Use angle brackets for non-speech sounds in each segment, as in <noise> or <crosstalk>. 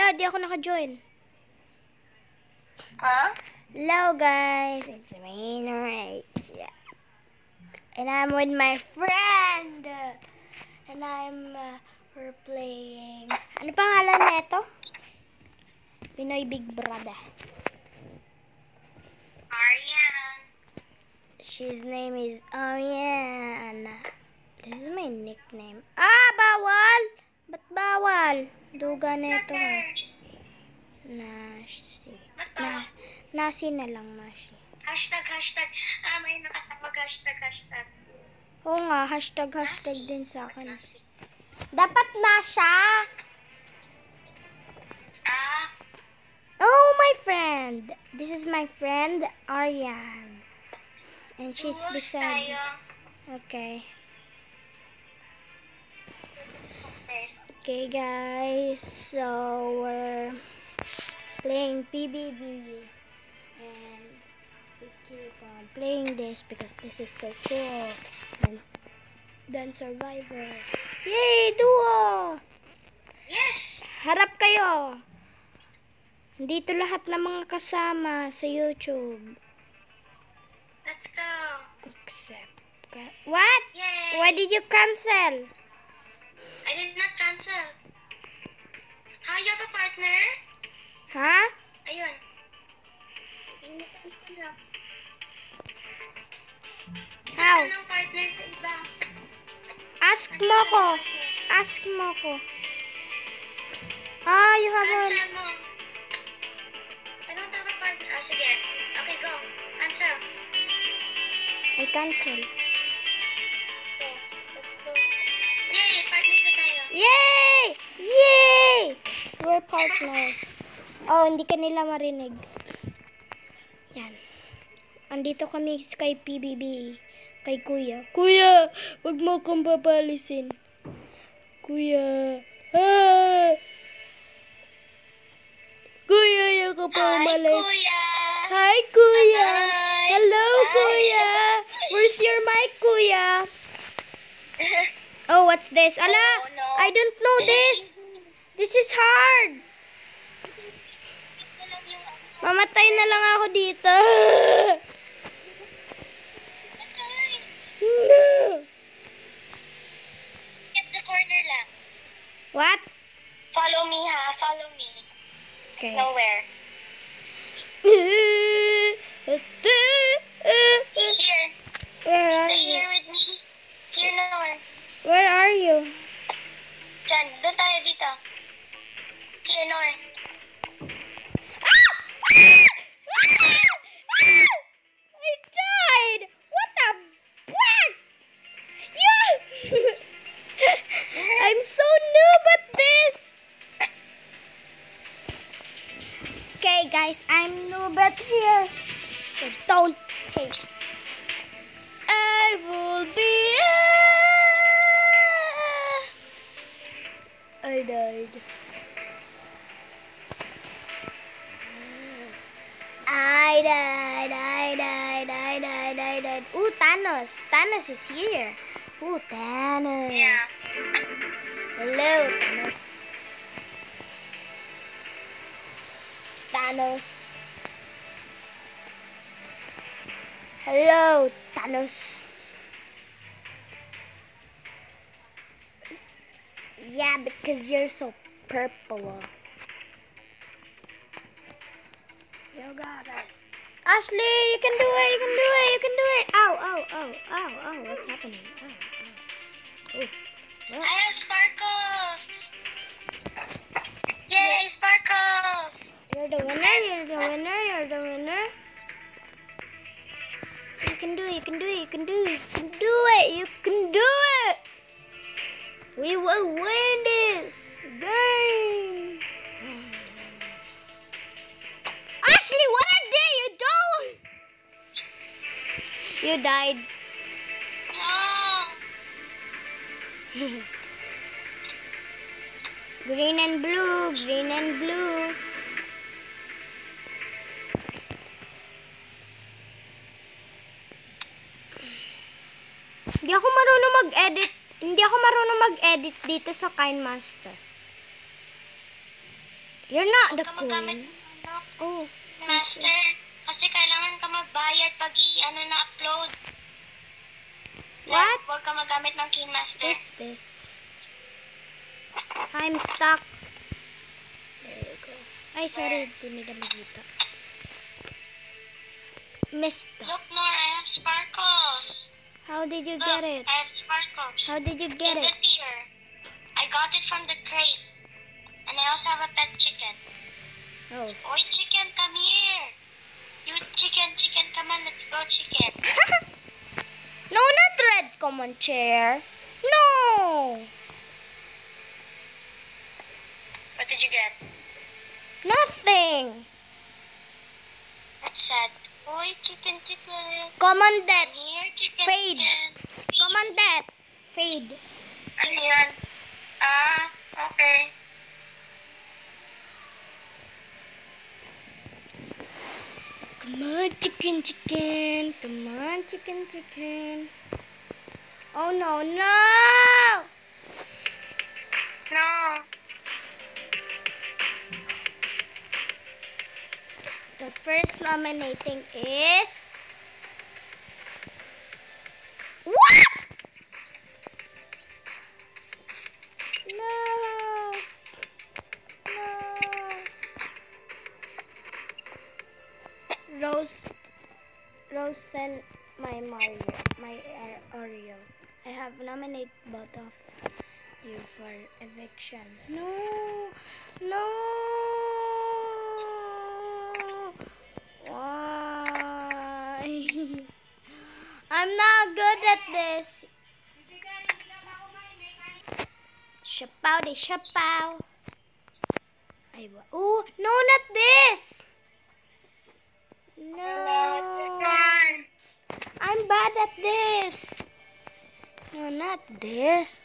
La, di ako naka-join. Huh? Hello guys, it's me, Rach. And I'm with my friend. And I'm, uh, we're playing, ano pangalan nito? Pinoy Big Brother. Ariane. His name is Ariana. This is my nickname. Ah, bawal! Ba't bawal? Duga na ito ha. Nasi. Na, nasi na lang, Mashi. Hashtag, hashtag. Ah, may nakatawag hashtag, hashtag. Oo nga, hashtag, hashtag din sa akin. Nasi. Dapat na siya. Ah, Oh, my friend. This is my friend, Ariane. And she's beside me. Okay. Okay. Guys. So, we're playing PBB. And we keep on playing this because this is so cool. And then Survivor. Yay! Duo! Yes! Harap kayo! Dito lahat ng mga kasama sa YouTube. Let's go. Except... What? Yay! Why did you cancel? I did not cancel. How you have a partner? Ha? Ayun. How? Anong partner sa iba? Ask mo ko. Ask mo ko. Ah, you have a... Cancel mo. I don't have a partner. Ah, sige. Okay, go. Cancel. I cancel. Yay! We're partners. Oh, hindi ka nila marinig. Yan. Andito kami kay PBB. Kay Kuya. Kuya! Wag mo akong papalisin. Kuya! Ah! Kuya, ayaw ka pa Hi, umalis. Kuya! Hi, Kuya! Hi. Hello, Hi. Kuya! Where's your mic, Kuya? <laughs> Oh, what's this? Ala! Oh, no. I don't know this! This is hard! Mamatay na lang ako dito. no! At the corner lang. What? Follow me, ha? Follow me. Okay. Nowhere. <laughs> Here. Where are Stay you? here with me. Here, nowhere. Where are you? Diyan. Doon tayo dito. Here, nowhere. I died! What the fuck? You! <laughs> I'm so noob at this! Okay, guys, I'm noob at here. So don't. I will be. I died. I died, I died, I died, I died. Ooh, Thanos. Thanos is here. Ooh, Thanos. Yeah. Hello, Thanos. Thanos. Hello, Thanos. Yeah, because you're so purple. You got it. Ashley, you can do it, you can do it, you can do it. Ow, ow, ow, ow, ow, what's happening? Ow, ow. Oof. I have sparkles. Yay, sparkles. You're the winner, you're the winner, you're the winner. You can do it, you can do it, you can do it, you can do it, you can do it! We will win this game! Ashley, what day you do! You died. <laughs> Green and blue, green and blue. Hindi ako marunong mag-edit. Hindi ako marunong mag-edit dito sa Kind Master. You're not the queen. Oh, master. Kasi kailangan ka magbayad pag i-ano na-upload. Like, What? Huwag ka magamit ng King Master. what's this? I'm stuck. There you go. Ay, sorry. Hindi na makita. Missed. Look, Nor, I have sparkles. How did you Look, get it? I have sparkles. How did you get In it? the tier. I got it from the crate. And I also have a pet chicken. Oh. Oi, chicken, come here. You chicken, chicken, come on, let's go, chicken. <laughs> no, not red common chair. No. What did you get? Nothing. That's sad. Oi, chicken, chicken. Common Come death. chicken, Fade. chicken. Common death. Fade. Ano yan? Ah, okay. Come on, chicken, chicken. Come on, chicken, chicken. Oh no, no! No. The first nominating is. What? No. No. Roast. Roast and my Mario. My uh, Oreo. I have nominated both of you for eviction. No. No. <laughs> I'm not good at this. Shapow de shapow. Oh, no, not this. No. I'm bad at this. No, not this.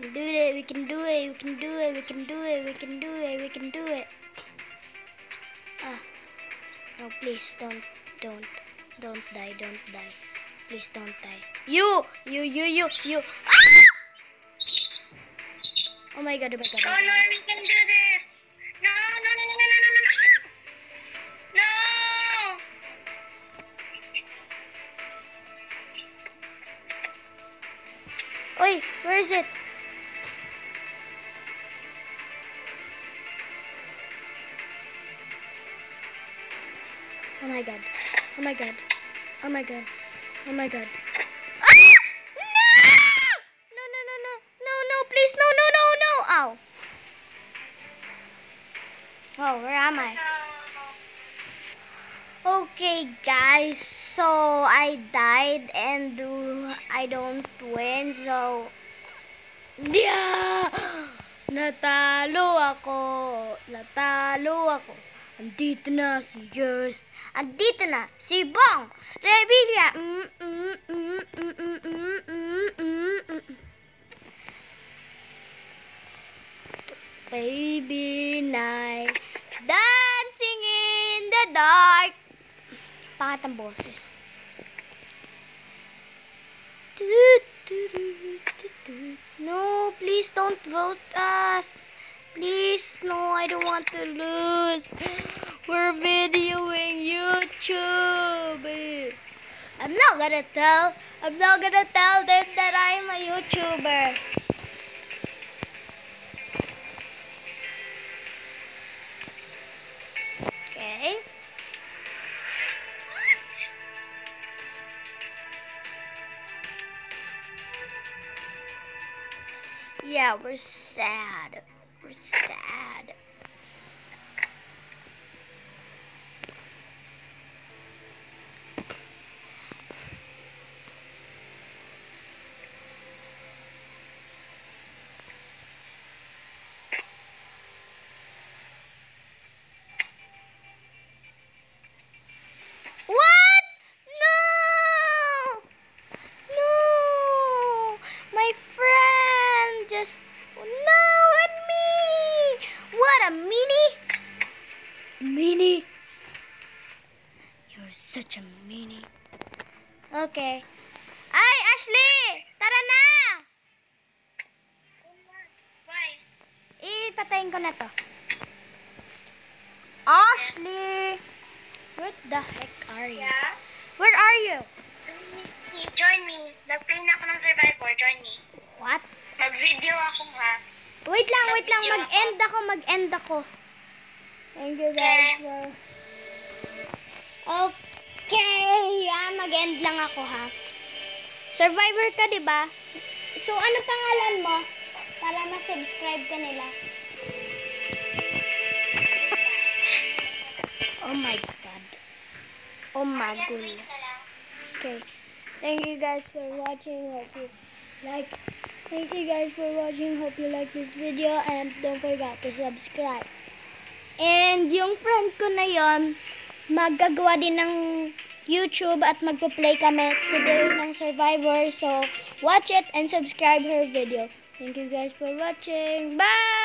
can do it, we can do it, we can do it, we can do it, we can do it, we can do it. Ah. No, please, don't, don't, don't die, don't die. Please don't die. You, you, you, you, you. Ah! Oh my god, oh my god. Oh Come on, we can do this. No, no, no, no, no, no, no, no. No. Oi, where is it? Oh my god. Oh my god. Oh my god. Oh my god. Ah! No! No, no, no, no. No, no, please. No, no, no, no. Ow. Oh, where am I? Okay, guys. So, I died and I don't win. So, yeah! Natalo ako. Natalo ako. Andito na si Yes. Andito na si Bong Revilla. Mm, mm, mm. Baby night. Dancing in the dark. Pangat ang boses. No, please don't vote us. Please, no, I don't want to lose. We're videoing YouTube. I'm not gonna tell. I'm not gonna tell them that I'm a YouTuber. Okay. Yeah, we're sad. We're sad. Ipatayin ko na to. Ashley! Where the heck are you? Yeah? Where are you? Join me. Nag-play na ako ng Survivor. Join me. What? Mag-video ako ha. Wait lang, wait lang. Mag-end ako, mag-end ako. Thank you guys for... Okay, ah, mag-end lang ako ha. Survivor ka, di ba? So, ano pangalan mo? Para ma-subscribe ka nila. Oh my God. Oh my lang. Okay. Thank you guys for watching. Hope you like. Thank you guys for watching. Hope you like this video and don't forget to subscribe. And yung friend ko na yon, magagawa din ng YouTube at magpo-play kami today ng Survivor. So, watch it and subscribe her video. Thank you guys for watching. Bye!